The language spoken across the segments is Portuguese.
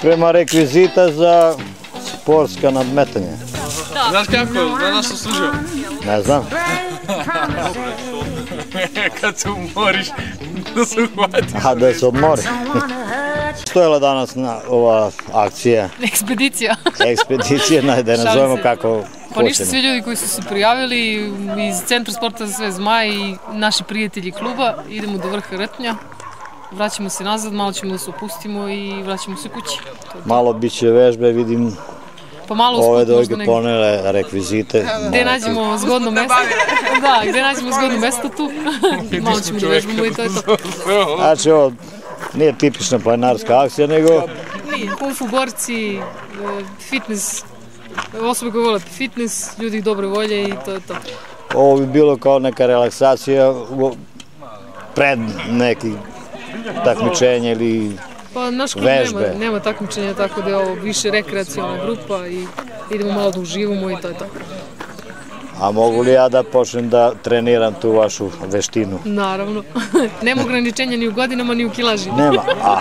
Prema rekvizita za sportska nadmetanja. Znaš kako, znaš na što služio? Ne znam. Kad se umoriš, da se uhvatiš. A da se odmori. Stojala danas na ova akcija, Ekspedicija. ekspedicija, naj- da je nazovemo kako Pa ništa, svi ljudi koji su se prijavili iz Centra sporta za sve zmaje i naši prijatelji kluba, idemo do vrha Rtnja. Vraćamo se nazad, malo ćemo da se opustimo i vraćamo se kući. Malo bit će vežbe, vidim Pa malo ove usput možda dojke negdje. ponele rekvizite. Gde nađemo zgodno mesto? Da, gde nađemo zgodno mesto tu. malo ćemo da vežbamo i to je to. Znači ovo nije tipična planinarska akcija, nego Nije, kung fu borci, e, fitness, osobe koje vole fitness, ljudi dobre volje i to je to. ovo bi bilo kao neka relaksacija pred neki takmičenje ili Pa naš klub Vežbe. nema, nema takmičenja, tako da je ovo više rekreacijalna grupa i idemo malo da uživamo i to je to. A mogu li ja da počnem da treniram tu vašu veštinu? Naravno. nema ograničenja ni u godinama ni u kilaži. Nema. A,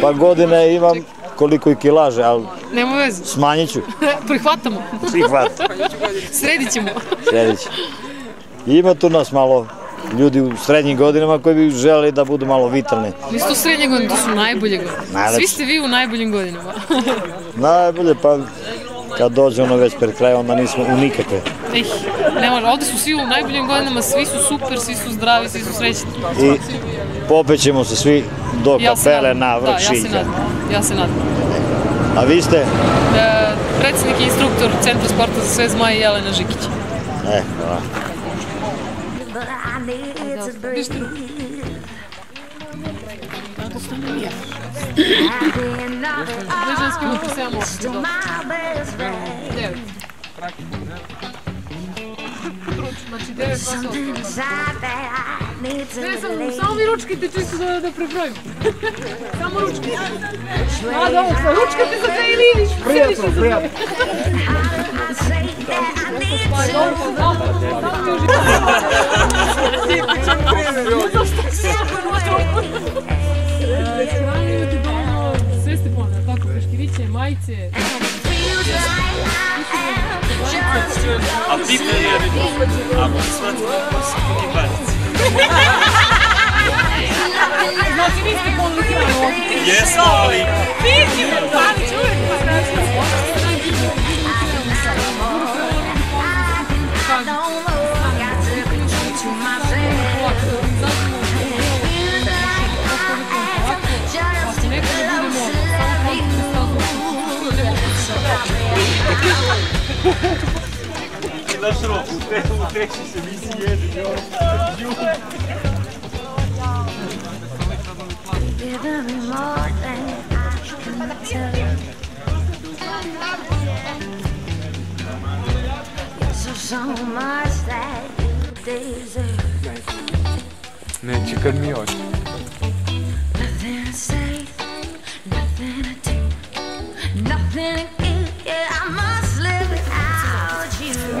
pa godine imam koliko i kilaže, ali Nema veze. smanjit ću. Prihvatamo. Prihvat. Sredit ćemo. Sljedeći. Ima tu nas malo ljudi u srednjim godinama koji bi želeli da budu malo vitalni. Nisu to srednje godine, to su najbolje godine. Svi ste vi u najboljim godinama. Najbolje pa kad dođe ono već pred kraj, onda nismo u nikakve. Ih, ne može, ovde su svi u najboljim godinama, svi su super, svi su zdravi, svi su srećni. I popećemo se svi do Ja kapele na vrh Da, ja se nadam. Ja se nadam. A vi ste? E, predsednik i instruktor Centra sporta za sve zmaje Jelena Žikić. E, hvala. бистро. Ближански му само. Девет. Значи девет Не, само, само ми ручките чисто да, да преброим. Само ручките. А, да, са ручките са те или Приятно, приятно. Приятно. Все, Степан, а так, пешкирите, майте. А ты, наверное, а вот смотри, не парится. Znači vi ste komunicirali ovdje. Jesmo, ali... Ti. Znaš ro, u te, u treći se mi. Nothing to say, nothing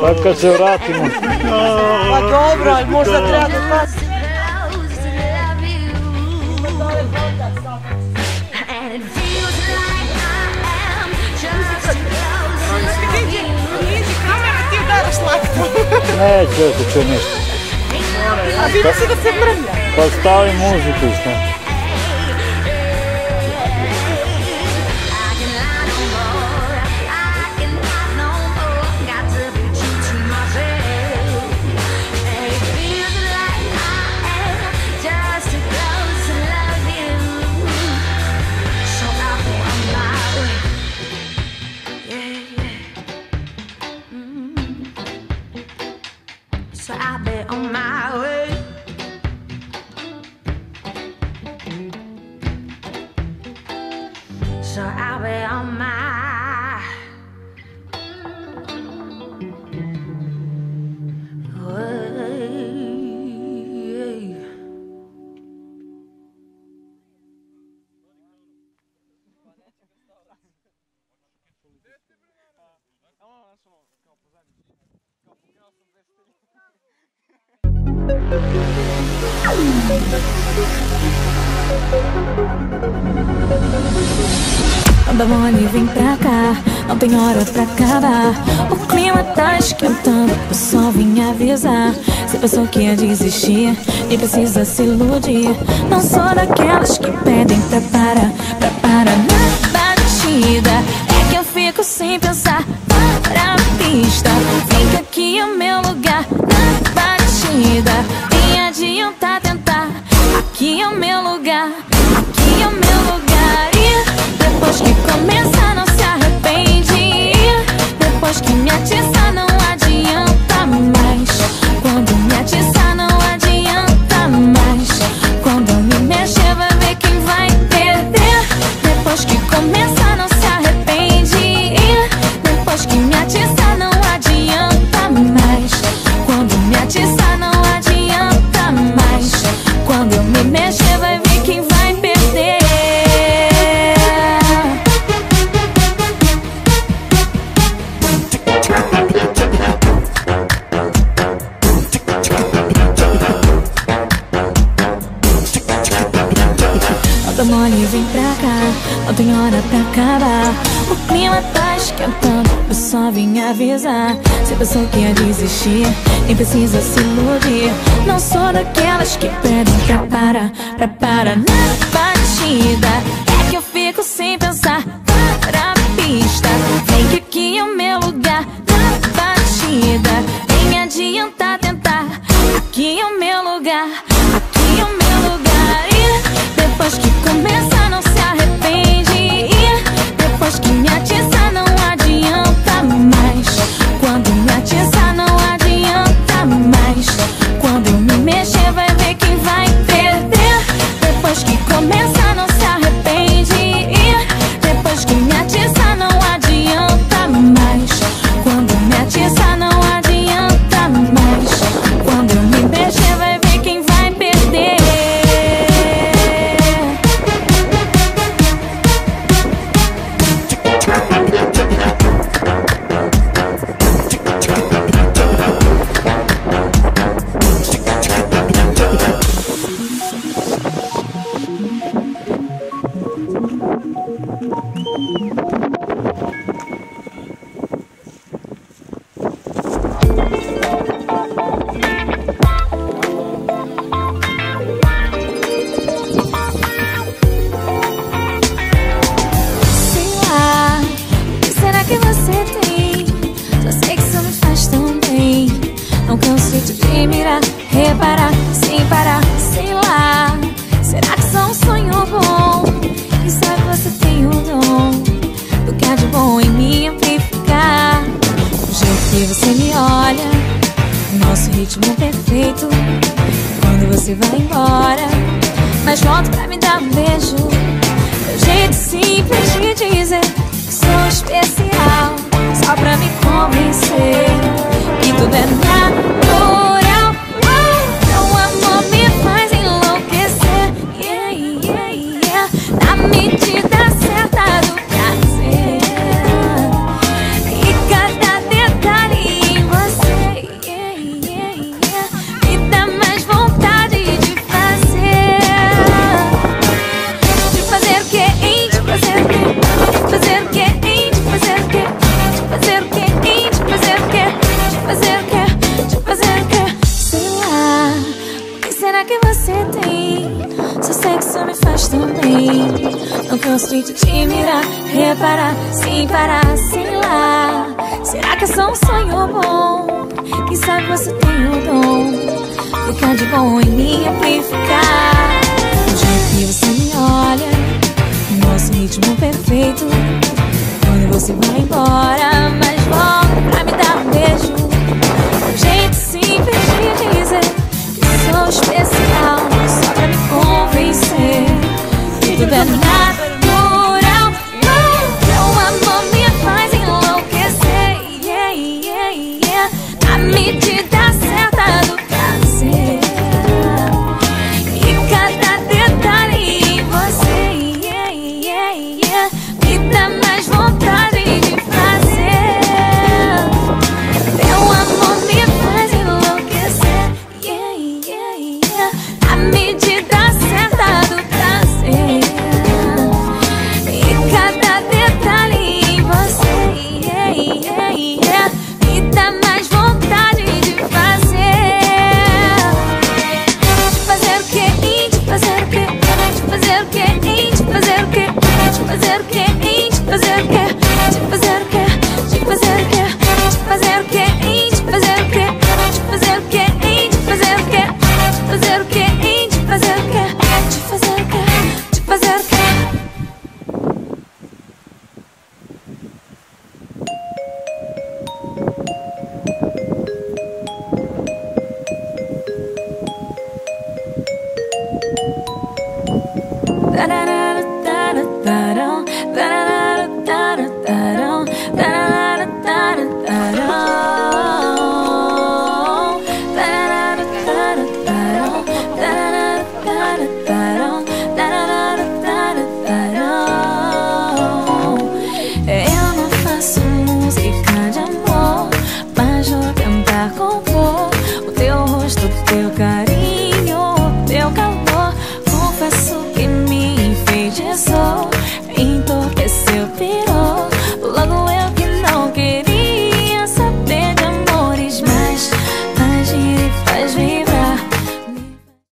Pa kad se vratimo. Pa dobro, ali možda treba da pasi. Neće, otiče ništa. A vidi se da se mrlja. Pa stavi muziku, šta? so I'll be on my way. So I'll be on my way. Babone, vem pra cá, não tem hora pra acabar. O clima tá esquentando, o sol vem avisar. Você pensou que ia desistir, nem precisa se iludir. Não sou daquelas que pedem pra parar, pra parar na batida. É que eu fico sem pensar, para a pista. Fica aqui é o meu lugar, na batida. Nem adianta tentar, aqui é o meu lugar, aqui é o meu lugar. E depois que começa, não se arrepende. Depois que me atiça, tem hora pra acabar. O clima tá esquentando, eu só vim avisar. Se pensou que ia desistir, nem precisa se iludir. Não sou daquelas que pedem pra parar, pra parar na batida. Quando você me olha Nosso ritmo é perfeito. Quando você vai embora Mas volta pra me dar um beijo. Meu jeito simples de dizer Que sou especial Só pra me convencer Que tudo é nada. será que você tem? Só sei que isso me faz tão bem Não consigo te mirar, reparar, sem parar, sei lá Será que é só um sonho bom? Quem sabe você tem o dom Ficar de bom em mim, amplificar O jeito que você me olha Nosso ritmo perfeito Quando você vai embora, mas volta pra me dar Mit nem más mondtál